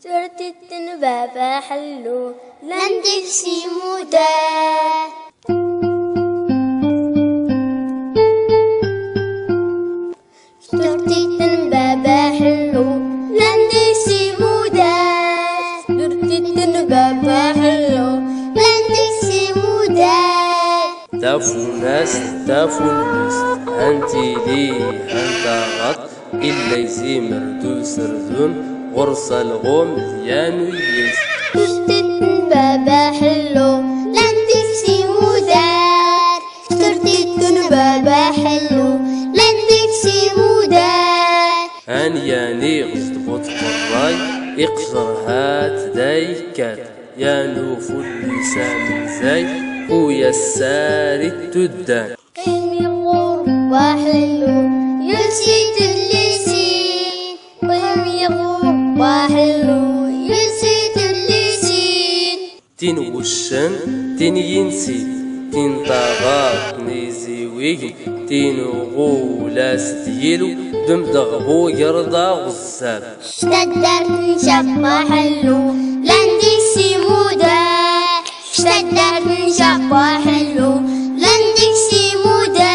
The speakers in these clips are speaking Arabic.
اشترت بابا حلو سيمودا تافو ناس تافو الناس انتي لي أنت غط. الا يزي مردو سردون غرس الغوم ديانو يس. اشترت بابا حلو لندك سيمودا اشترت بابا حلو لندك سيمودا هان ياني غزت بوت قراي اقصر هات دايكات. يا نوفو اللسان زي ويا الساري التدان. قيمي غربة حلو ينسيت اللسين قيمي غربة حلو ينسيت اللسين تين وشن تين ينسي تين نيزي ويجي. تين غولاس ديلو دم دغبو يرضى غزاب اشتدت نشبة حلو لندك سيمودا اشتدت نشبة حلو لندك سيمودا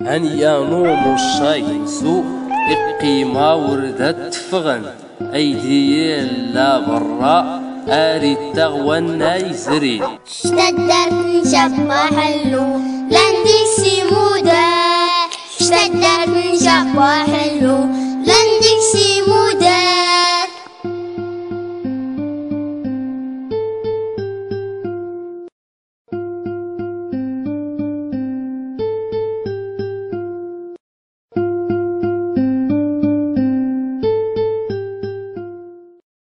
هن يا نوم الشاي سوء القيمة وردت فغن. أيدي لا برا آري التغوى النايزري اشتدت نشبة حلو لندك سيمودا اشتدت نشبة حلو